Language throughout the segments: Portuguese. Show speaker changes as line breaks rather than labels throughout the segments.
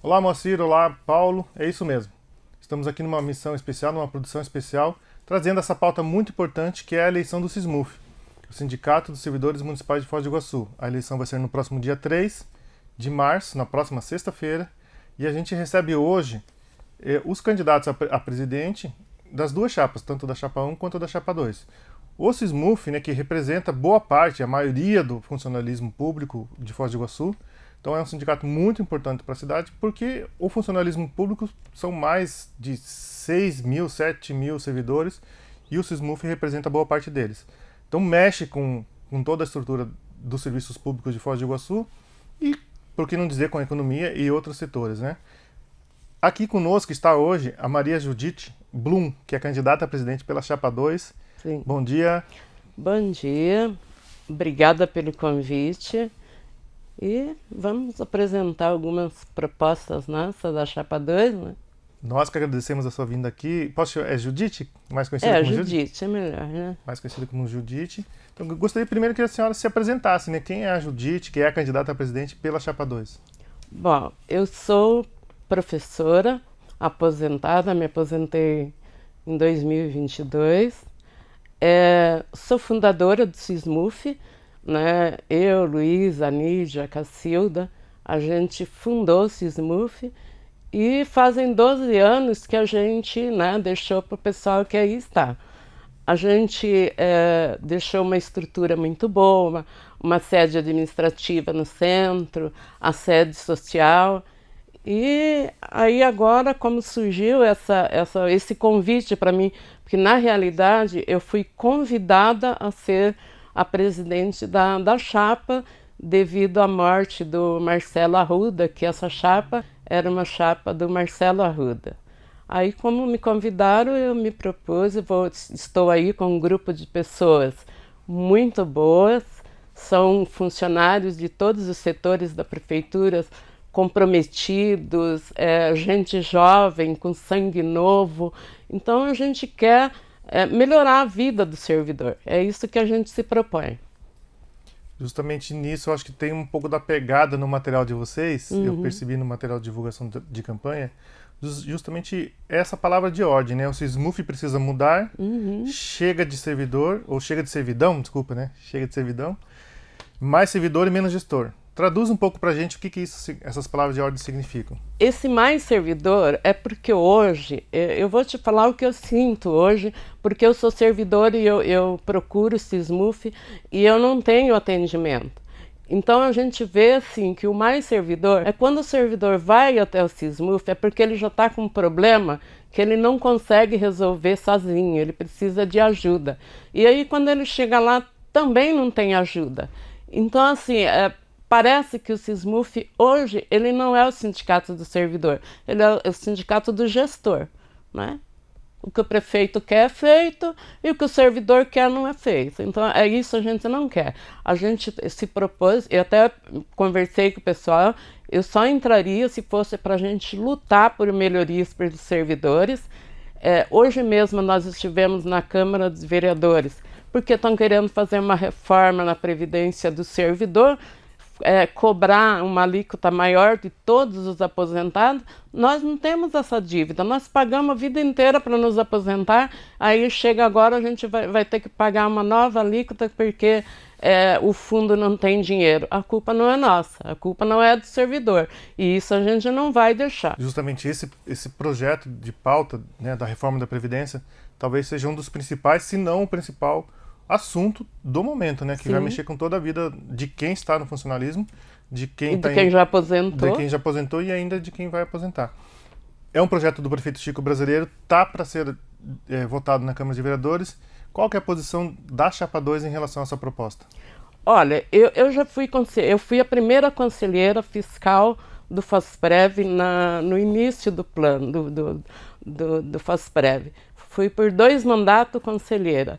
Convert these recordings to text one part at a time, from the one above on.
Olá, Moacir. Olá, Paulo. É isso mesmo. Estamos aqui numa missão especial, numa produção especial, trazendo essa pauta muito importante que é a eleição do SISMUF, o Sindicato dos Servidores Municipais de Foz do Iguaçu. A eleição vai ser no próximo dia 3 de março, na próxima sexta-feira, e a gente recebe hoje eh, os candidatos a, a, presidente das duas chapas, tanto da chapa 1 quanto da chapa 2. O SISMUF, né, que representa boa parte, a maioria do funcionalismo público de Foz do Iguaçu, então é um sindicato muito importante para a cidade, porque o funcionalismo público são mais de 6 mil, 7 mil servidores e o SISMUF representa boa parte deles. Então mexe com, com toda a estrutura dos serviços públicos de Foz do Iguaçu e, por que não dizer, com a economia e outros setores, né? Aqui conosco está hoje a Maria Judite Blum, que é candidata a presidente pela Chapa 2. Sim. Bom dia.
Bom dia. Obrigada pelo convite. E vamos apresentar algumas propostas nossas da Chapa 2, né?
Nós que agradecemos a sua vinda aqui. Posso é Judite? Mais conhecida
é,
como
Judite? Judite, é melhor, né?
Mais conhecida como Judite. Então, eu gostaria primeiro que a senhora se apresentasse, né? Quem é a Judite, que é a candidata a presidente pela Chapa 2?
Bom, eu sou professora, aposentada, me aposentei em 2022. É, sou fundadora do SISMUF, né? Eu, Luiz, a Nídia, Cacilda, a gente fundou o Sismuf e fazem 12 anos que a gente né, deixou para o pessoal que aí está. A gente é, deixou uma estrutura muito boa, uma sede administrativa no centro, a sede social. E aí agora, como surgiu essa, essa, esse convite para mim, porque na realidade eu fui convidada a ser a presidente da, da chapa devido à morte do Marcelo Arruda, que essa chapa era uma chapa do Marcelo Arruda. Aí, como me convidaram, eu me propus, vou, estou aí com um grupo de pessoas muito boas, são funcionários de todos os setores da prefeitura, comprometidos, é, gente jovem, com sangue novo. Então, a gente quer é, melhorar a vida do servidor. É isso que a gente se propõe.
Justamente nisso, eu acho que tem um pouco da pegada no material de vocês, uhum. eu percebi no material de divulgação de, campanha, justamente essa palavra de ordem, né? O SISMUF precisa mudar, uhum. chega de servidor, ou chega de servidão, desculpa, né? Chega de servidão, mais servidor e menos gestor. Traduz um pouco para a gente o que, que isso, essas palavras de ordem significam.
Esse mais servidor é porque hoje, eu vou te falar o que eu sinto hoje, porque eu sou servidor e eu, eu procuro o SISMUF e eu não tenho atendimento. Então a gente vê assim que o mais servidor é quando o servidor vai até o SISMUF, é porque ele já está com um problema que ele não consegue resolver sozinho, ele precisa de ajuda. E aí quando ele chega lá também não tem ajuda. Então assim, é, Parece que o SISMUF hoje ele não é o sindicato do servidor, ele é o sindicato do gestor, né? O que o prefeito quer é feito e o que o servidor quer não é feito. Então é isso a gente não quer. A gente se propôs, eu até conversei com o pessoal, eu só entraria se fosse para a gente lutar por melhorias para os servidores. É, hoje mesmo nós estivemos na Câmara dos Vereadores porque estão querendo fazer uma reforma na Previdência do servidor é, cobrar uma alíquota maior de todos os aposentados, nós não temos essa dívida. Nós pagamos a vida inteira para nos aposentar, aí chega agora a gente vai, vai ter que pagar uma nova alíquota porque é, o fundo não tem dinheiro. A culpa não é nossa, a culpa não é do servidor. E isso a gente não vai deixar.
Justamente esse, esse projeto de pauta né, da reforma da Previdência talvez seja um dos principais, se não o principal assunto do momento, né? Que Sim. vai mexer com toda a vida de quem está no funcionalismo, de quem,
e
tá
de quem em, já aposentou.
De quem já aposentou e ainda de quem vai aposentar. É um projeto do prefeito Chico Brasileiro, tá para ser é, votado na Câmara de Vereadores. Qual que é a posição da Chapa 2 em relação a essa proposta?
Olha, eu, eu já fui eu fui a primeira conselheira fiscal do FASPREV na, no início do plano do, do, do, do FASPREV. Fui por dois mandatos conselheira.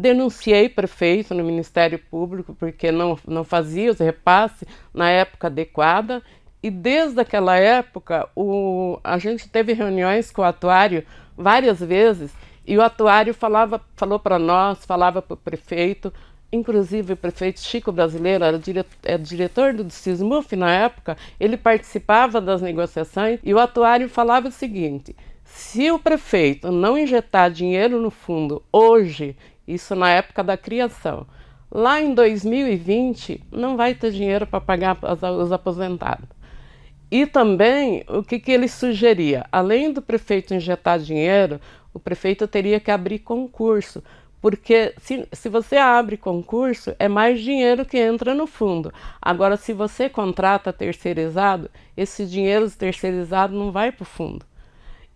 Denunciei prefeito no Ministério Público porque não, não fazia os repasses na época adequada e desde aquela época o, a gente teve reuniões com o atuário várias vezes e o atuário falava, falou para nós, falava para o prefeito, inclusive o prefeito Chico Brasileiro era diretor, é diretor do Sismuf na época, ele participava das negociações e o atuário falava o seguinte: se o prefeito não injetar dinheiro no fundo hoje, isso na época da criação, lá em 2020 não vai ter dinheiro para pagar os aposentados. E também o que, que ele sugeria? Além do prefeito injetar dinheiro, o prefeito teria que abrir concurso, porque se, se você abre concurso, é mais dinheiro que entra no fundo. Agora, se você contrata terceirizado, esse dinheiro terceirizado não vai para o fundo.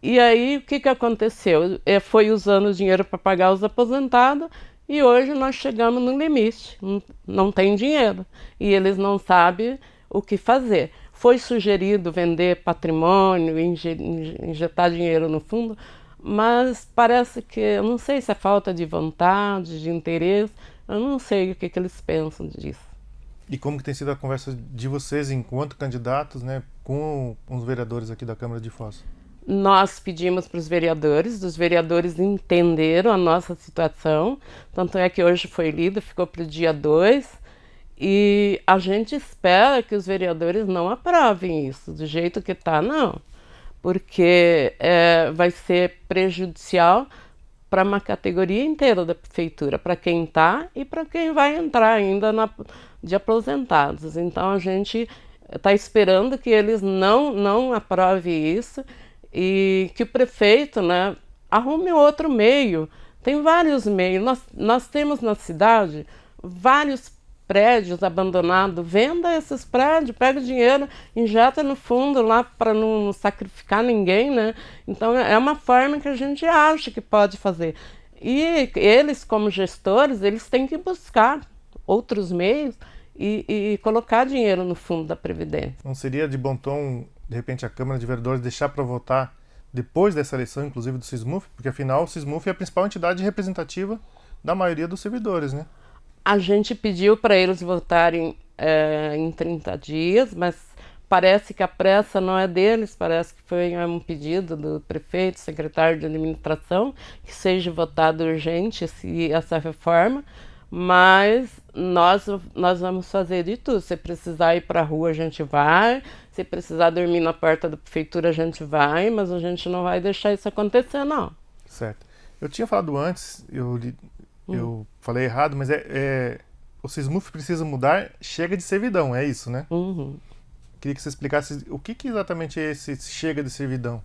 E aí, o que, que aconteceu? É, foi usando o dinheiro para pagar os aposentados e hoje nós chegamos no limite. Não, tem dinheiro e eles não sabem o que fazer. Foi sugerido vender patrimônio, injetar dinheiro no fundo, mas parece que, eu não sei se é falta de vontade, de interesse, eu não sei o que, que eles pensam disso.
E como que tem sido a conversa de vocês enquanto candidatos, né, com os vereadores aqui da Câmara de Foz?
Nós pedimos para os vereadores, os vereadores entenderam a nossa situação, tanto é que hoje foi lido, ficou para o dia 2, e a gente espera que os vereadores não aprovem isso, do jeito que está, não, porque é, vai ser prejudicial para uma categoria inteira da prefeitura, para quem está e para quem vai entrar ainda na, de aposentados. Então a gente está esperando que eles não, não aprovem isso e que o prefeito né, arrume outro meio. Tem vários meios. Nós, nós temos na cidade vários prédios abandonados. Venda esses prédios, pega o dinheiro, injeta no fundo lá para não sacrificar ninguém, né? Então é uma forma que a gente acha que pode fazer. E eles, como gestores, eles têm que buscar outros meios e, e colocar dinheiro no fundo da Previdência.
Não seria de bom tom de repente, a Câmara de Vereadores deixar para votar depois dessa eleição, inclusive do SISMUF, porque afinal o SISMUF é a principal entidade representativa da maioria dos servidores, né?
A gente pediu para eles votarem é, em 30 dias, mas parece que a pressa não é deles, parece que foi um pedido do prefeito, secretário de administração, que seja votado urgente esse, essa reforma, mas nós, nós vamos fazer de tudo. Se precisar ir para a rua, a gente vai. Se precisar dormir na porta da prefeitura, a gente vai, mas a gente não vai deixar isso acontecer, não.
Certo. Eu tinha falado antes, eu, eu hum. falei errado, mas é, é, o SISMUF precisa mudar, chega de servidão, é isso, né?
Uhum.
Queria que você explicasse o que, que exatamente é esse chega de servidão.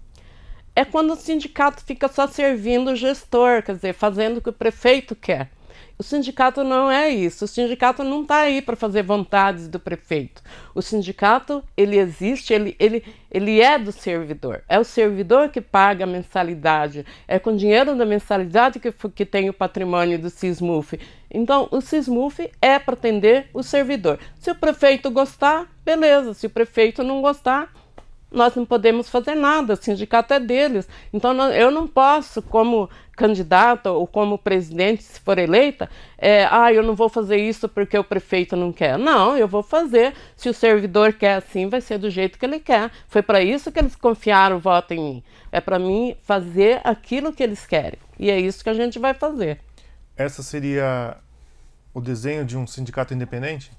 É quando o sindicato fica só servindo o gestor, quer dizer, fazendo o que o prefeito quer. O sindicato não é isso. O sindicato não está aí para fazer vontades do prefeito. O sindicato ele existe, ele, ele, ele é do servidor. É o servidor que paga a mensalidade. É com dinheiro da mensalidade que, que tem o patrimônio do SISMUF. Então, o SISMUF é para atender o servidor. Se o prefeito gostar, beleza. Se o prefeito não gostar, nós não podemos fazer nada, o sindicato é deles. Então eu não posso, como candidata ou como presidente, se for eleita, é, ah, eu não vou fazer isso porque o prefeito não quer. Não, eu vou fazer. Se o servidor quer assim, vai ser do jeito que ele quer. Foi para isso que eles confiaram o voto em mim. É para mim fazer aquilo que eles querem. E é isso que a gente vai fazer.
Essa seria o desenho de um sindicato independente?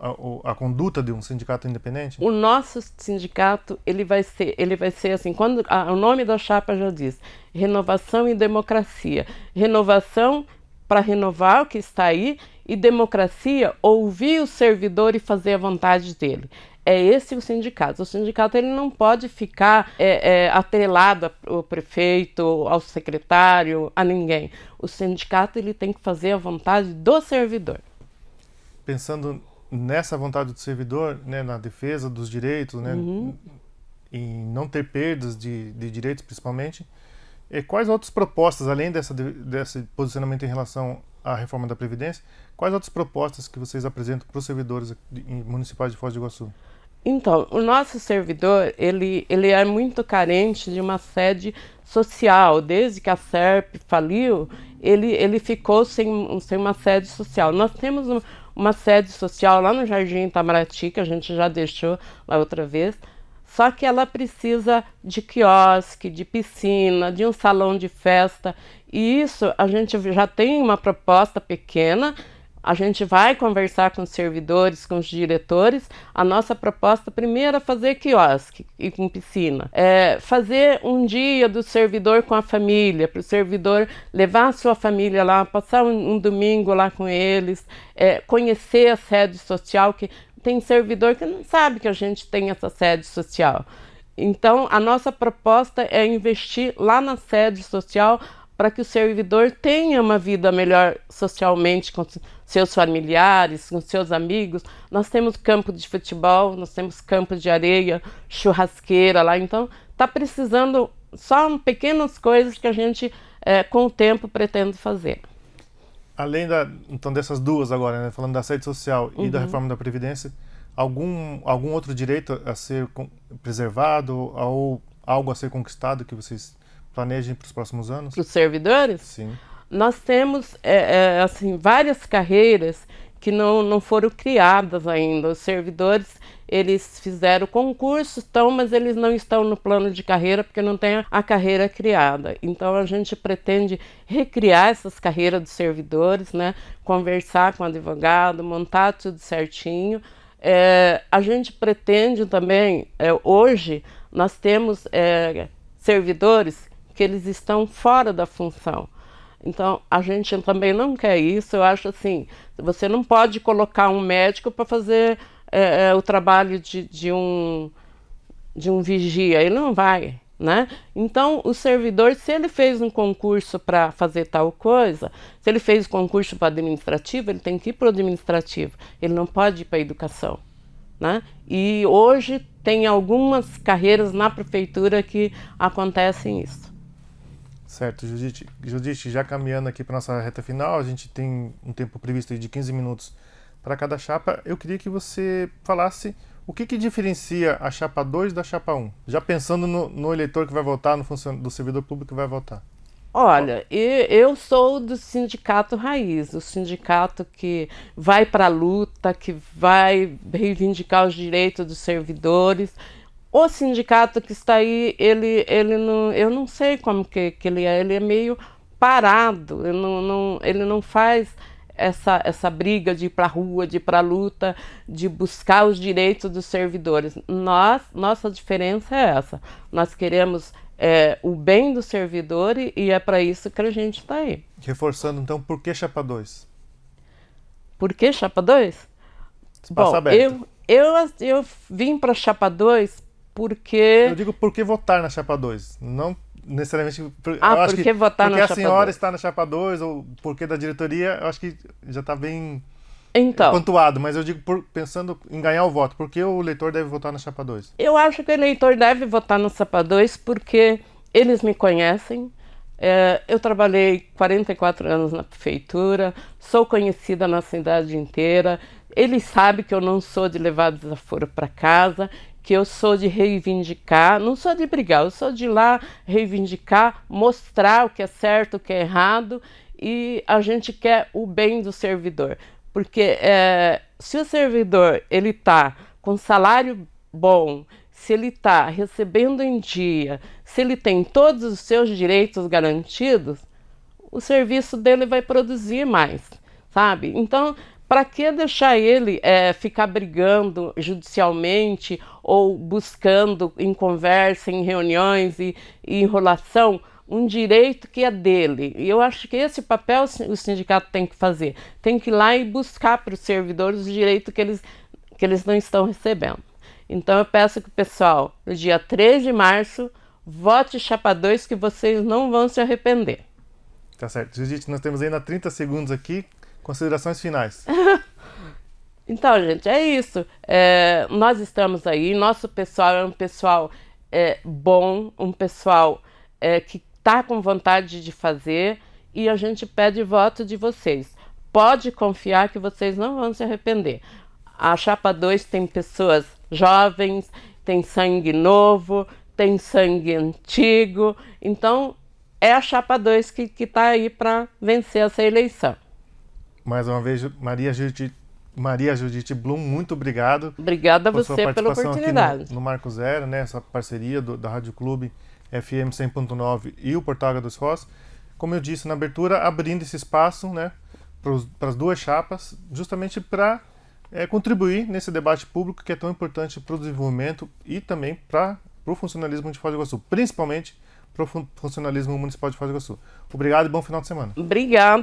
A, a, conduta de um sindicato independente?
O nosso sindicato ele vai ser ele vai ser assim quando a, o nome da chapa já diz renovação e democracia renovação para renovar o que está aí e democracia ouvir o servidor e fazer a vontade dele é esse o sindicato. O sindicato ele não pode ficar é, é, atrelado ao prefeito, ao secretário, a ninguém. O sindicato ele tem que fazer a vontade do servidor.
Pensando nessa vontade do servidor, né, na defesa dos direitos, né, uhum. em não ter perdas de, de direitos principalmente, e quais outras propostas, além dessa, desse posicionamento em relação à reforma da Previdência, quais outras propostas que vocês apresentam para os servidores municipais de Foz do Iguaçu?
Então, o nosso servidor, ele, ele é muito carente de uma sede social. Desde que a SERP faliu, ele, ele ficou sem, sem uma sede social. Nós temos uma sede social lá no Jardim Itamaraty, que a gente já deixou lá outra vez. Só que ela precisa de quiosque, de piscina, de um salão de festa. E isso a gente já tem uma proposta pequena, a gente vai conversar com os servidores, com os diretores. A nossa proposta primeiro é fazer quiosque e com piscina. É fazer um dia do servidor com a família, para o servidor levar a sua família lá, passar um, um domingo lá com eles, é, conhecer a sede social, que tem servidor que não sabe que a gente tem essa sede social. Então, a nossa proposta é investir lá na sede social para que o servidor tenha uma vida melhor socialmente com seus familiares, com seus amigos. Nós temos campo de futebol, nós temos campo de areia, churrasqueira lá, então está precisando só pequenas coisas que a gente, é, com o tempo, pretende fazer.
Além da, então dessas duas agora, né, falando da sede social e uhum. da reforma da Previdência, algum, algum outro direito a ser preservado ou algo a ser conquistado que vocês planejem para os próximos anos?
Para os servidores?
Sim.
Nós temos é, é, assim várias carreiras que não, não foram criadas ainda. Os servidores eles fizeram concurso, estão, mas eles não estão no plano de carreira porque não tem a carreira criada. Então a gente pretende recriar essas carreiras dos servidores, né? Conversar com o advogado, montar tudo certinho. É, a gente pretende também, é, hoje, nós temos é, servidores eles estão fora da função. Então, a gente também não quer isso. Eu acho assim: você não pode colocar um médico para fazer é, é, o trabalho de, de, um, de um vigia, ele não vai. Né? Então, o servidor, se ele fez um concurso para fazer tal coisa, se ele fez concurso para administrativo, ele tem que ir para o administrativo, ele não pode ir para a educação. Né? E hoje tem algumas carreiras na prefeitura que acontecem isso.
Certo, Judite. Judite, já caminhando aqui para nossa reta final, a gente tem um tempo previsto de 15 minutos para cada chapa. Eu queria que você falasse o que, que diferencia a chapa 2 da chapa 1, já pensando no, no eleitor que vai votar, no funcionário do servidor público que vai votar.
Olha, eu sou do sindicato raiz, o sindicato que vai para a luta, que vai reivindicar os direitos dos servidores. O sindicato que está aí, ele, ele não, eu não sei como que, que ele é, ele é meio parado, ele não, não, ele não faz essa, essa briga de ir para a rua, de ir para a luta, de buscar os direitos dos servidores. Nós, nossa diferença é essa. Nós queremos é, o bem do servidor e, e é para isso que a gente está aí.
Reforçando, então, por que Chapa 2?
Por que Chapa 2? Bom, eu, eu, eu vim para Chapa 2 porque.
Eu digo por que votar na chapa 2, não necessariamente.
Ah, por que votar
na
chapa 2? Porque
a senhora 2? está na chapa 2 ou porque da diretoria, eu acho que já está bem
então,
pontuado, mas eu digo por, pensando em ganhar o voto, por que o eleitor deve votar na chapa 2?
Eu acho que o eleitor deve votar na chapa 2 porque eles me conhecem. É, eu trabalhei 44 anos na prefeitura, sou conhecida na cidade inteira. Eles sabem que eu não sou de levar desaforo para casa que eu sou de reivindicar, não sou de brigar, eu sou de lá reivindicar, mostrar o que é certo, o que é errado, e a gente quer o bem do servidor. Porque é, se o servidor ele está com salário bom, se ele está recebendo em dia, se ele tem todos os seus direitos garantidos, o serviço dele vai produzir mais, sabe? Então, para que deixar ele é, ficar brigando judicialmente ou buscando em conversa, em reuniões e, e enrolação um direito que é dele? E eu acho que esse papel o sindicato tem que fazer. Tem que ir lá e buscar para os servidores o direito que eles, que eles não estão recebendo. Então eu peço que o pessoal, no dia 3 de março, vote Chapa 2 que vocês não vão se arrepender.
Tá certo. Judite, nós temos ainda 30 segundos aqui Considerações finais.
então, gente, é isso. É, nós estamos aí, nosso pessoal é um pessoal é, bom, um pessoal é, que está com vontade de fazer e a gente pede voto de vocês. Pode confiar que vocês não vão se arrepender. A Chapa 2 tem pessoas jovens, tem sangue novo, tem sangue antigo. Então, é a Chapa 2 que está aí para vencer essa eleição.
Mais uma vez, Maria Judite, Maria Judite Blum, muito obrigado.
Obrigada a você pela oportunidade.
No, no, Marco Zero, né, essa parceria do, da Rádio Clube FM 100.9 e o Portal dos Ross. Como eu disse na abertura, abrindo esse espaço né, para as duas chapas, justamente para é, contribuir nesse debate público que é tão importante para o desenvolvimento e também para o funcionalismo de Foz do Iguaçu, principalmente para o funcionalismo municipal de Foz do Iguaçu. Obrigado e bom final de semana.
Obrigado.